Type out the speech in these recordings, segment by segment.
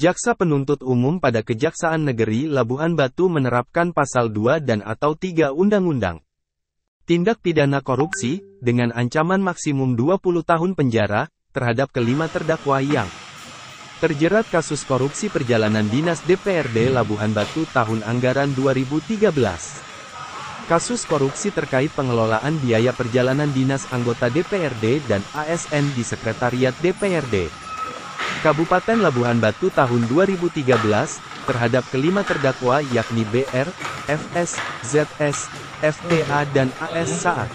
Jaksa penuntut umum pada Kejaksaan Negeri Labuhan Batu menerapkan pasal 2 dan atau 3 Undang-Undang. Tindak pidana korupsi, dengan ancaman maksimum 20 tahun penjara, terhadap kelima terdakwa yang terjerat kasus korupsi perjalanan dinas DPRD Labuhan Batu tahun anggaran 2013. Kasus korupsi terkait pengelolaan biaya perjalanan dinas anggota DPRD dan ASN di Sekretariat DPRD. Kabupaten Labuhan Batu tahun 2013, terhadap kelima terdakwa yakni BR, FS, ZS, FTA dan AS saat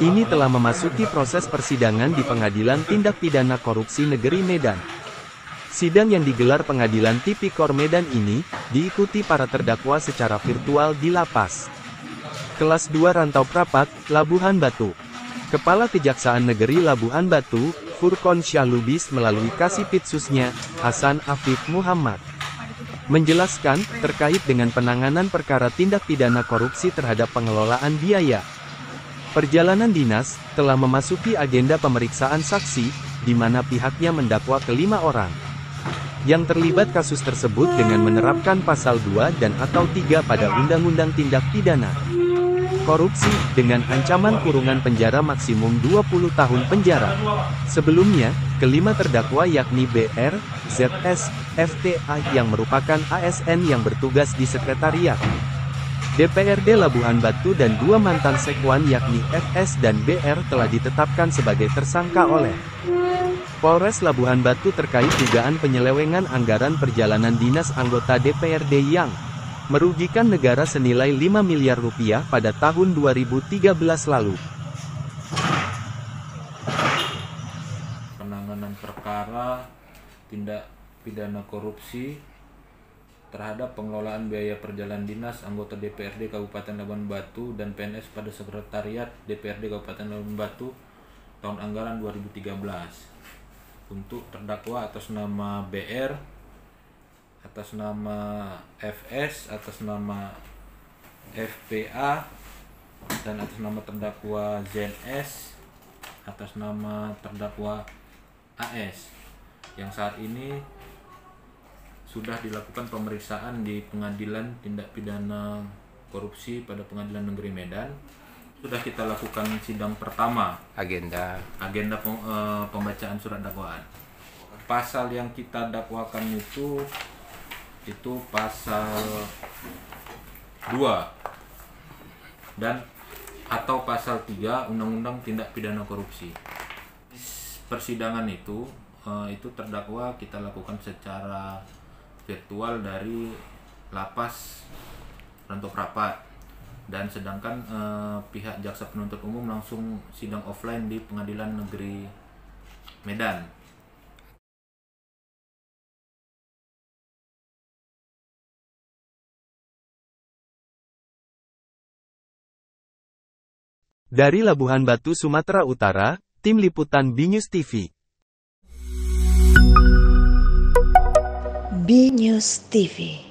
ini telah memasuki proses persidangan di Pengadilan Tindak Pidana Korupsi Negeri Medan. Sidang yang digelar Pengadilan Tipikor Medan ini, diikuti para terdakwa secara virtual di lapas. Kelas 2 Rantau Prapat, Labuhan Batu. Kepala Kejaksaan Negeri Labuhan Batu, Furkon Syalubis melalui Kasipitsusnya, Hasan Afif Muhammad. Menjelaskan, terkait dengan penanganan perkara tindak pidana korupsi terhadap pengelolaan biaya. Perjalanan dinas, telah memasuki agenda pemeriksaan saksi, di mana pihaknya mendakwa kelima orang. Yang terlibat kasus tersebut dengan menerapkan pasal 2 dan atau 3 pada Undang-Undang Tindak Pidana korupsi, dengan ancaman kurungan penjara maksimum 20 tahun penjara. Sebelumnya, kelima terdakwa yakni BR, ZS, FTA yang merupakan ASN yang bertugas di sekretariat. DPRD Labuhan Batu dan dua mantan sekwan yakni FS dan BR telah ditetapkan sebagai tersangka oleh Polres Labuhan Batu terkait dugaan penyelewengan anggaran perjalanan dinas anggota DPRD yang merugikan negara senilai 5 miliar rupiah pada tahun 2013 lalu. Penanganan perkara tindak pidana korupsi terhadap pengelolaan biaya perjalanan dinas anggota DPRD Kabupaten Labuan Batu dan PNS pada Sekretariat DPRD Kabupaten Labuan Batu tahun anggaran 2013 untuk terdakwa atas nama BR atas nama FS, atas nama FPA, dan atas nama terdakwa ZS, atas nama terdakwa AS, yang saat ini sudah dilakukan pemeriksaan di Pengadilan Tindak Pidana Korupsi pada Pengadilan Negeri Medan. Sudah kita lakukan sidang pertama. Agenda. Agenda eh, pembacaan surat dakwaan. Pasal yang kita dakwakan itu itu pasal 2 dan atau pasal 3 Undang-Undang Tindak Pidana Korupsi. Persidangan itu eh, itu terdakwa kita lakukan secara virtual dari lapas Rantau Rapat dan sedangkan eh, pihak jaksa penuntut umum langsung sidang offline di Pengadilan Negeri Medan Dari Labuhan Batu, Sumatera Utara, Tim Liputan Binews TV. Binews TV.